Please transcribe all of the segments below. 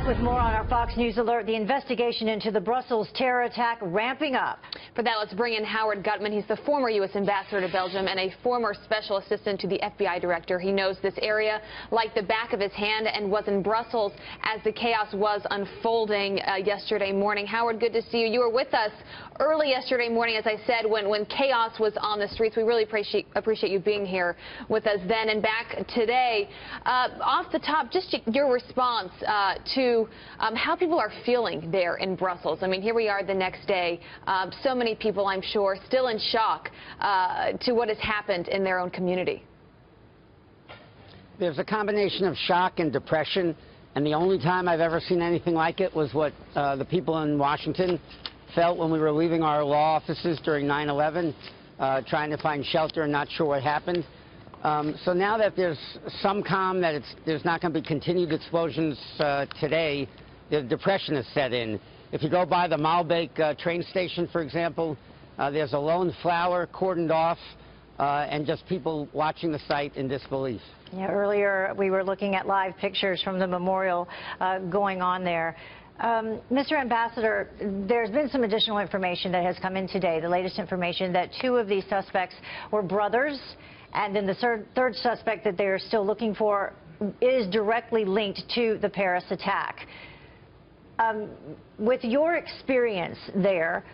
Back with more on our Fox News Alert. The investigation into the Brussels terror attack ramping up. For that, let's bring in Howard Gutman. He's the former U.S. ambassador to Belgium and a former special assistant to the FBI director. He knows this area like the back of his hand and was in Brussels as the chaos was unfolding uh, yesterday morning. Howard, good to see you. You were with us early yesterday morning, as I said, when, when chaos was on the streets. We really appreciate, appreciate you being here with us then and back today. Uh, off the top, just your response uh, to um, how people are feeling there in Brussels. I mean, here we are the next day. Um, so many people, I'm sure, still in shock uh, to what has happened in their own community. There's a combination of shock and depression, and the only time I've ever seen anything like it was what uh, the people in Washington felt when we were leaving our law offices during 9-11, uh, trying to find shelter and not sure what happened. Um, so now that there's some calm, that there's not going to be continued explosions uh, today, the depression has set in. If you go by the Maalbeek uh, train station, for example, uh, there's a lone flower cordoned off uh, and just people watching the site in disbelief. Yeah, earlier we were looking at live pictures from the memorial uh, going on there. Um, Mr. Ambassador, there's been some additional information that has come in today, the latest information that two of these suspects were brothers and then the third, third suspect that they're still looking for is directly linked to the Paris attack. Um, with your experience there,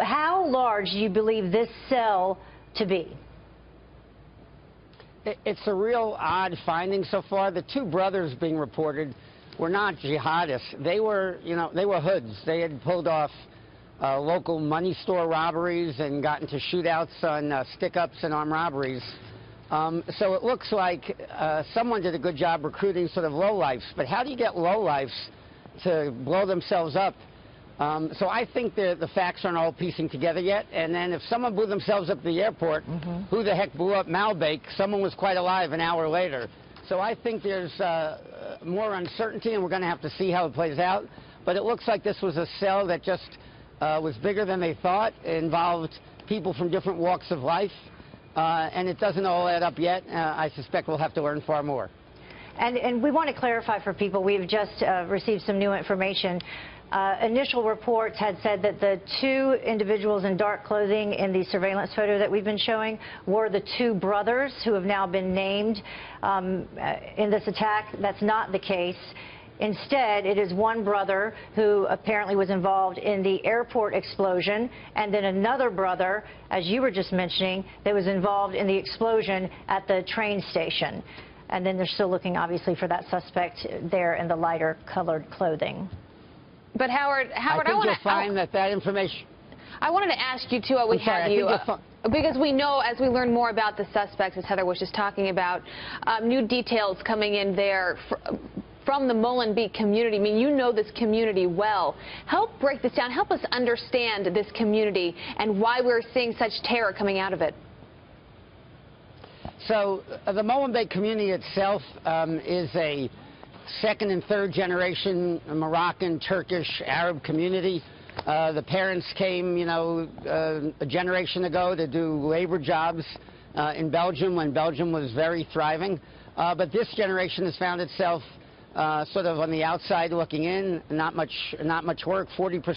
how large do you believe this cell to be? It's a real odd finding so far. The two brothers being reported were not jihadists. They were, you know, they were hoods. They had pulled off uh, local money store robberies and gotten to shootouts on uh, stick-ups and armed robberies. Um, so it looks like uh, someone did a good job recruiting sort of lowlifes. But how do you get lowlifes to blow themselves up? Um, so I think the, the facts aren't all piecing together yet. And then if someone blew themselves up at the airport, mm -hmm. who the heck blew up Maalbeek? Someone was quite alive an hour later. So I think there's uh, more uncertainty, and we're going to have to see how it plays out. But it looks like this was a cell that just uh, was bigger than they thought. It involved people from different walks of life. Uh, and it doesn't all add up yet. Uh, I suspect we'll have to learn far more. And, and we want to clarify for people, we've just uh, received some new information. Uh, initial reports had said that the two individuals in dark clothing in the surveillance photo that we've been showing were the two brothers who have now been named um, uh, in this attack. That's not the case. Instead, it is one brother who apparently was involved in the airport explosion, and then another brother, as you were just mentioning, that was involved in the explosion at the train station. And then they're still looking, obviously, for that suspect there in the lighter colored clothing. But Howard, Howard, I, think I want to find that that information. I wanted to ask you too. I would have you. Uh, because we know, as we learn more about the suspects, as Heather was just talking about, um, new details coming in there from the Molenbeek community. I mean, you know this community well. Help break this down. Help us understand this community and why we're seeing such terror coming out of it. So uh, the Molenbeek community itself um, is a second and third generation Moroccan, Turkish, Arab community. Uh, the parents came, you know, uh, a generation ago to do labor jobs uh, in Belgium when Belgium was very thriving. Uh, but this generation has found itself uh, sort of on the outside looking in, not much, not much work, 40%.